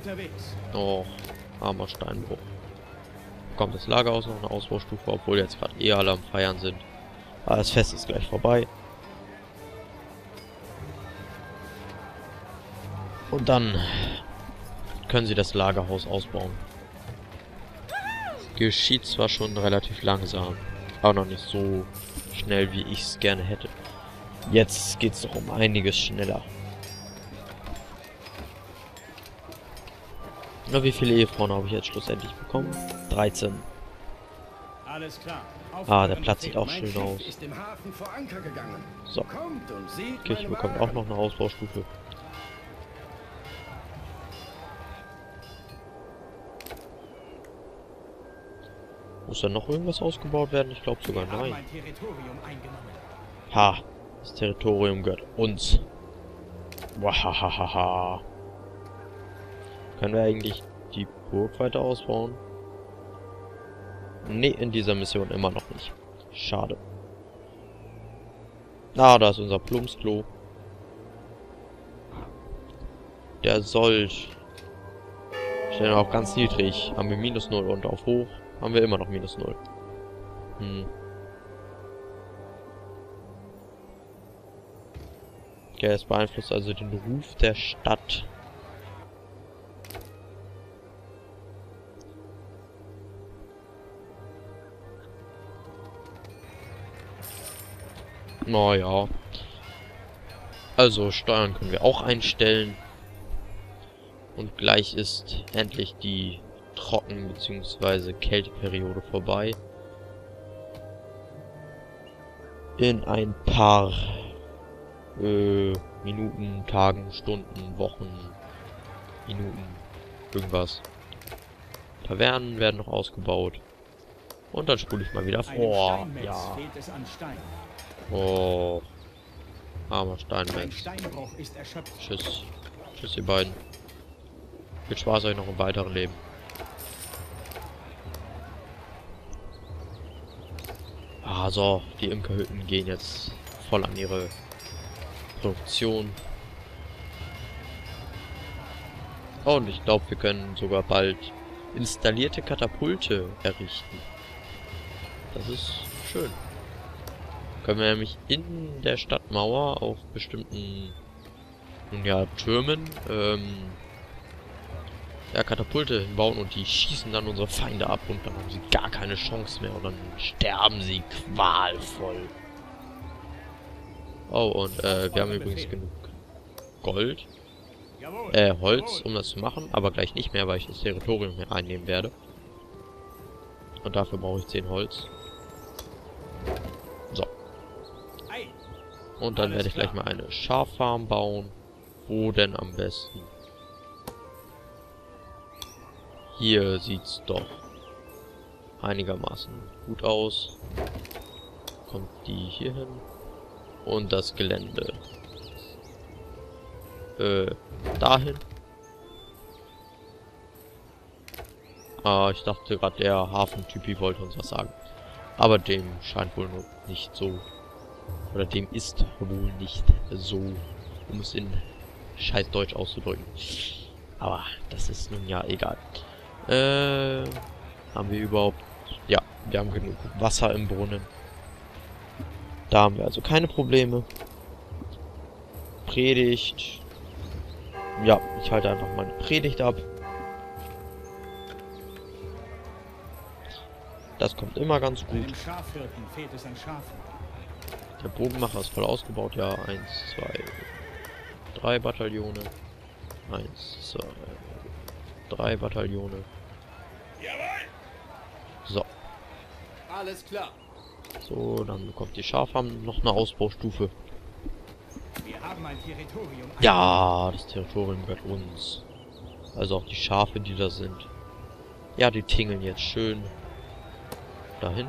unterwegs. Oh, armer Steinbruch. Kommt das Lagerhaus noch eine Ausbaustufe, obwohl jetzt gerade eh alle am Feiern sind. Aber das Fest ist gleich vorbei. Und dann können sie das Lagerhaus ausbauen. Geschieht zwar schon relativ langsam, aber noch nicht so schnell, wie ich es gerne hätte. Jetzt geht es doch um einiges schneller. Na, wie viele Ehefrauen habe ich jetzt schlussendlich bekommen? 13. Alles klar. Ah, der Platz sieht auch schön aus. So. Kirche bekommt Waren. auch noch eine Ausbaustufe. Muss da noch irgendwas ausgebaut werden? Ich glaube sogar nein. Ha! Das Territorium gehört uns. Wahahaha. Können wir eigentlich Burg weiter ausbauen? Nee, in dieser Mission immer noch nicht. Schade. Ah, da ist unser Plumpsklo. Der Sold. Stellen wir auf ganz niedrig. Haben wir minus 0 und auf hoch haben wir immer noch minus 0. Hm. Okay, es beeinflusst also den Ruf der Stadt. Naja. Also Steuern können wir auch einstellen. Und gleich ist endlich die Trocken- bzw. Kälteperiode vorbei. In ein paar äh, Minuten, Tagen, Stunden, Wochen, Minuten, irgendwas. Tavernen werden noch ausgebaut. Und dann spule ich mal wieder vor. Ja. Oh. Armer Ein Steinmetz. Tschüss. Tschüss, ihr beiden. Viel Spaß euch noch im weiteren Leben. Ah, so. Die Imkerhütten gehen jetzt voll an ihre Produktion. Oh, und ich glaube, wir können sogar bald installierte Katapulte errichten. Das ist schön. Können wir nämlich in der Stadtmauer auf bestimmten ja, Türmen ähm, ja, Katapulte hinbauen und die schießen dann unsere Feinde ab und dann haben sie gar keine Chance mehr und dann sterben sie qualvoll. Oh, und äh, wir haben übrigens genug Gold, äh, Holz, um das zu machen, aber gleich nicht mehr, weil ich das Territorium hier einnehmen werde. Und dafür brauche ich 10 Holz. Und dann werde ich gleich mal eine Schaffarm bauen. Wo denn am besten? Hier sieht's doch einigermaßen gut aus. Kommt die hier hin. Und das Gelände. Äh, dahin. Ah, ich dachte gerade, der Hafentypi wollte uns was sagen. Aber dem scheint wohl nicht so oder dem ist wohl nicht so, um es in scheiß Deutsch auszudrücken. Aber das ist nun ja egal. Äh, haben wir überhaupt... Ja, wir haben genug Wasser im Brunnen. Da haben wir also keine Probleme. Predigt. Ja, ich halte einfach meine Predigt ab. Das kommt immer ganz gut. Einem Schafhirten fehlt es an Schafen. Der Bogenmacher ist voll ausgebaut, ja. Eins, zwei, drei Bataillone. Eins, zwei, drei Bataillone. So, Alles klar. so, dann bekommt die Schaffarm noch eine Ausbaustufe. Wir haben ein Territorium. Ja, das Territorium gehört uns. Also auch die Schafe, die da sind. Ja, die tingeln jetzt schön dahin.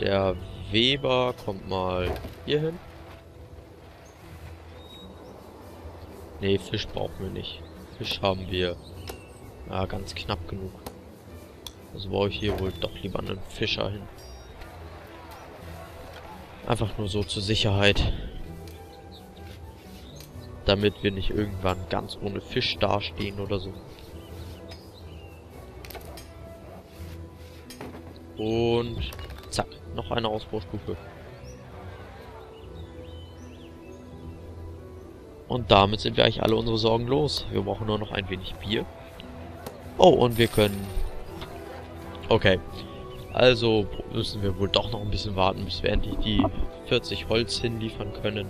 Der Weber kommt mal hier hin. Nee, Fisch brauchen wir nicht. Fisch haben wir ja, ganz knapp genug. Also baue ich hier wohl doch lieber einen Fischer hin. Einfach nur so zur Sicherheit. Damit wir nicht irgendwann ganz ohne Fisch dastehen oder so. Und zack, noch eine Ausbaustufe. Und damit sind wir eigentlich alle unsere Sorgen los. Wir brauchen nur noch ein wenig Bier. Oh, und wir können... Okay. Also müssen wir wohl doch noch ein bisschen warten, bis wir endlich die 40 Holz hinliefern können.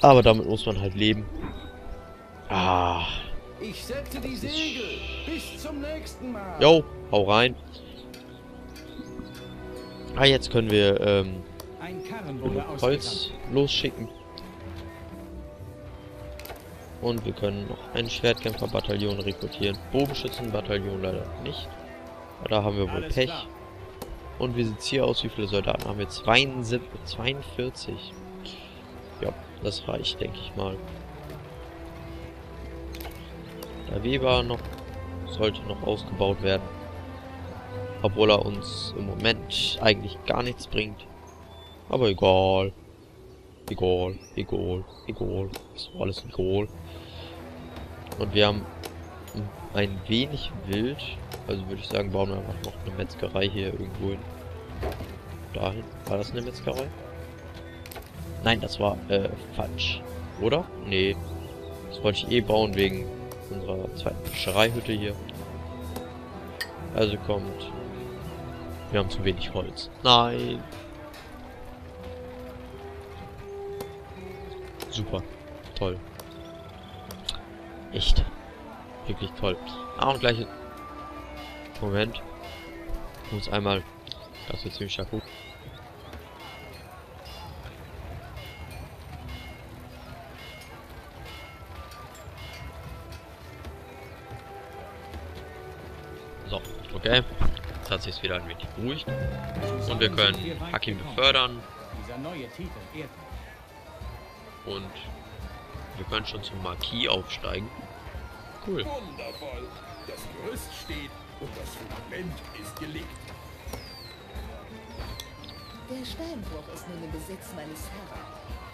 Aber damit muss man halt leben. Ah. Ich setze die Segel. Bis zum nächsten Mal. Jo, hau rein. Ah, jetzt können wir ähm. Holz losschicken. Und wir können noch ein Schwertkämpferbataillon rekrutieren. Bogenschützenbataillon leider nicht. Aber Da haben wir wohl Alles Pech. klar. Und wie sieht's hier aus? Wie viele Soldaten haben wir? 72, 42. Ja, das reicht, denke ich mal. Der Weber noch sollte noch ausgebaut werden. Obwohl er uns im Moment eigentlich gar nichts bringt. Aber egal. Egal, egal, egal. Ist alles egal. Und wir haben ein wenig wild. Also würde ich sagen, bauen wir einfach noch eine Metzgerei hier irgendwo hin. Dahin. War das eine Metzgerei? Nein, das war äh, falsch. Oder? Nee. Das wollte ich eh bauen wegen unserer zweiten Fischereihütte hier. Also kommt. Wir haben zu wenig Holz. Nein. Super. Toll. Echt. Wirklich toll. Ah, und gleich. Moment. Ich muss einmal. Das wird ziemlich stark So, okay. Jetzt hat sich wieder ein wenig beruhigt. Und wir können Hakim befördern. Dieser neue Titel ehrt mich. Und wir können schon zum Marquis aufsteigen. Cool. Wundervoll. Das Gerüst steht und das Fundament ist gelegt. Der Steinbruch ist nun im Besitz meines Herrn.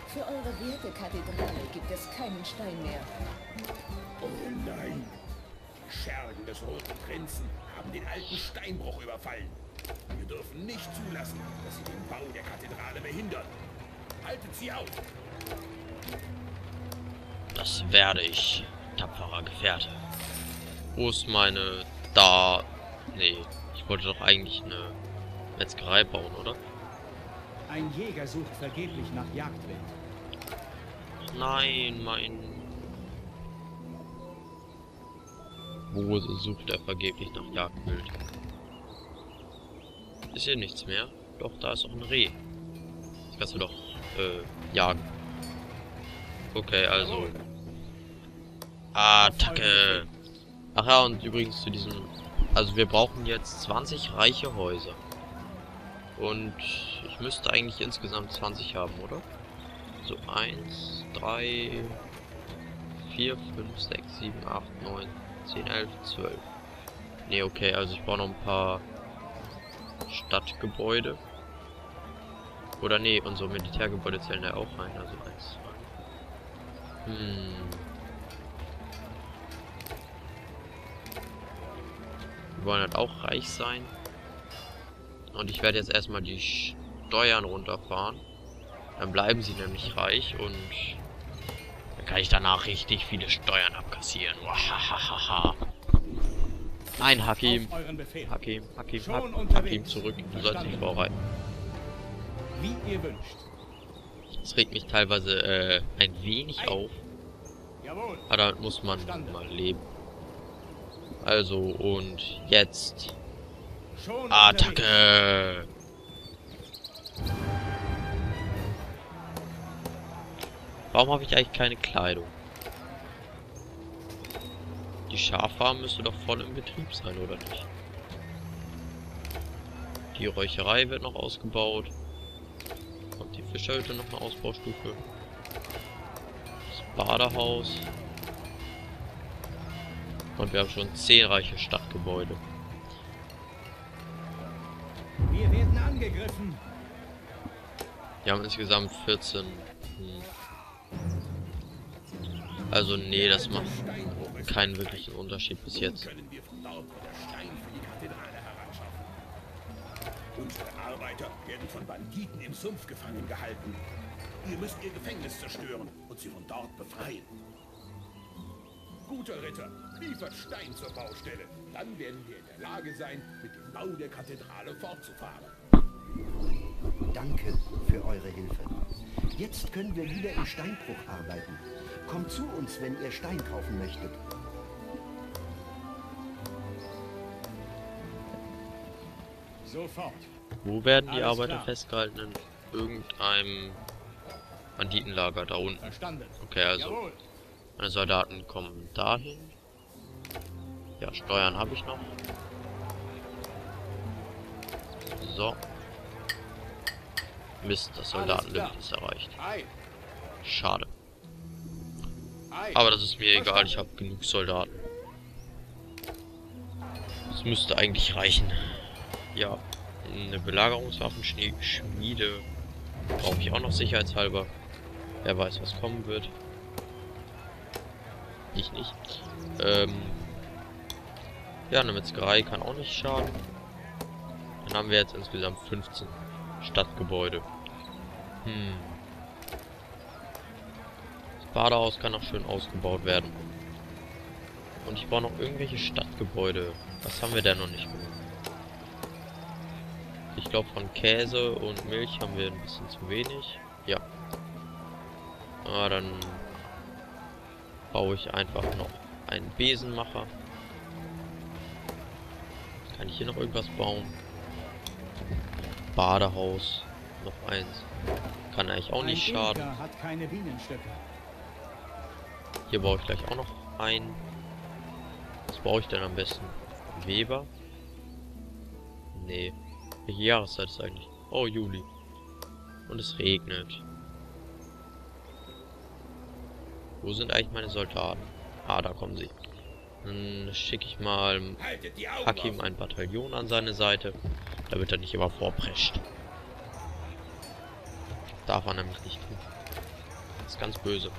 Für eure werte Kathedrale gibt es keinen Stein mehr. Oh nein. Schergen des Roten Prinzen haben den alten Steinbruch überfallen. Wir dürfen nicht zulassen, dass sie den Bau der Kathedrale behindern. Haltet sie auf. Das werde ich, tapferer Gefährte. Wo ist meine... Da... Nee, ich wollte doch eigentlich eine Metzgerei bauen, oder? Ein Jäger sucht vergeblich nach Jagdwild. Nein, mein... Wo sucht er vergeblich nach Jagdwild? Ist hier nichts mehr? Doch, da ist auch ein Reh. Kannst du doch, äh, jagen. Okay, also... Attacke! Ach ja, und übrigens zu diesem... Also wir brauchen jetzt 20 reiche Häuser. Und ich müsste eigentlich insgesamt 20 haben, oder? So 1, 3, 4, 5, 6, 7, 8, 9, 10, 11, 12. Ne, okay, also ich brauche noch ein paar Stadtgebäude. Oder nee, unsere Militärgebäude zählen da auch rein, also 1, 2. Hm. Wir wollen halt auch reich sein. Und ich werde jetzt erstmal die Steuern runterfahren. Dann bleiben sie nämlich reich und kann ich danach richtig viele Steuern abkassieren. Wahahaha. Nein, Hakim. Hakim, Hakim, Hakim. Hakim zurück. Du sollst nicht vorreiten. Wie ihr wünscht. Das regt mich teilweise äh, ein wenig auf. Jawohl. Aber damit muss man mal leben. Also, und jetzt. Attacke! Warum habe ich eigentlich keine Kleidung? Die Schaffarm müsste doch voll im Betrieb sein, oder nicht? Die Räucherei wird noch ausgebaut. Kommt die Fischerhütte noch eine Ausbaustufe. Das Badehaus. Und wir haben schon zehn reiche Stadtgebäude. Wir werden angegriffen. Wir haben insgesamt 14 Hm. Also nee, das macht keinen wirklichen Unterschied bis jetzt. können wir von dort wieder Stein für die Kathedrale heranschaffen. Unsere Arbeiter werden von Banditen im Sumpf gefangen gehalten. Ihr müsst ihr Gefängnis zerstören und sie von dort befreien. Guter Ritter, liefert Stein zur Baustelle. Dann werden wir in der Lage sein, mit dem Bau der Kathedrale fortzufahren. Danke für eure Hilfe. Jetzt können wir wieder im Steinbruch arbeiten. Kommt zu uns, wenn ihr Stein kaufen möchtet. Sofort. Wo werden die Alles Arbeiter klar. festgehalten? In irgendeinem Banditenlager da unten. Verstanden. Okay, also Jawohl. meine Soldaten kommen dahin. Ja, Steuern habe ich noch. So. Mist, das Soldatenlimit ist erreicht. Ei. Schade. Aber das ist mir egal, ich habe genug Soldaten. Das müsste eigentlich reichen. Ja, eine Belagerungswaffenschmiede brauche ich auch noch sicherheitshalber. Wer weiß, was kommen wird. Ich nicht. Ähm, ja, eine Metzgerei kann auch nicht schaden. Dann haben wir jetzt insgesamt 15 Stadtgebäude. Hm. Badehaus kann noch schön ausgebaut werden. Und ich brauche noch irgendwelche Stadtgebäude. Was haben wir denn noch nicht gemacht? Ich glaube von Käse und Milch haben wir ein bisschen zu wenig. Ja. Ah, dann baue ich einfach noch einen Besenmacher. Kann ich hier noch irgendwas bauen? Badehaus. Noch eins. Kann eigentlich auch nicht ein schaden. Imker hat keine Bienenstöcke. Hier baue ich gleich auch noch ein. Was baue ich denn am besten? Weber? Nee. Welche Jahreszeit ist eigentlich? Oh, Juli. Und es regnet. Wo sind eigentlich meine Soldaten? Ah, da kommen sie. Dann schicke ich mal Hakim ein Bataillon an seine Seite, damit er nicht immer vorprescht. Darf er nämlich nicht tun. Das ist ganz böse.